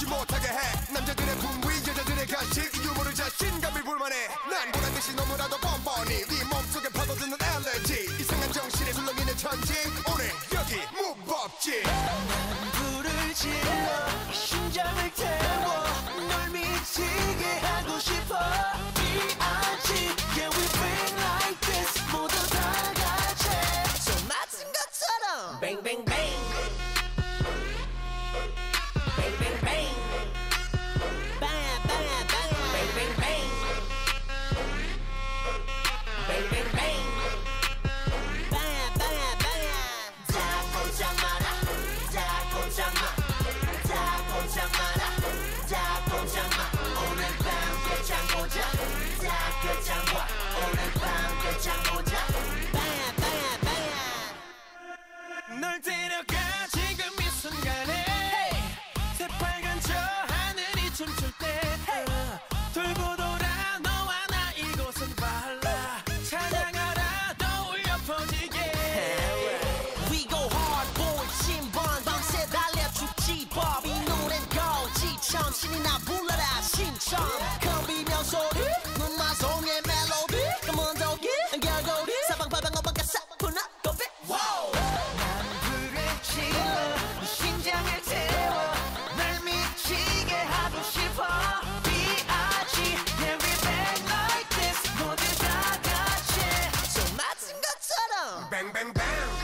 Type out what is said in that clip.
감추지 못하게 해. 남자들의 분위 여자들의 간식 이 유머를 자신감이 불만해. 난 보란듯이 너무나도 뻔뻔히 네 몸속에 파고드는 알레르기 이상한 정신에 술렁이는 천지. 오늘 여기 무법지. 불을 질러 심장을 태워 널 미치게 하고 싶어. B.I.G. Yeah we bring like this 모두 다 같이. 손 맞은 것처럼. Bang bound.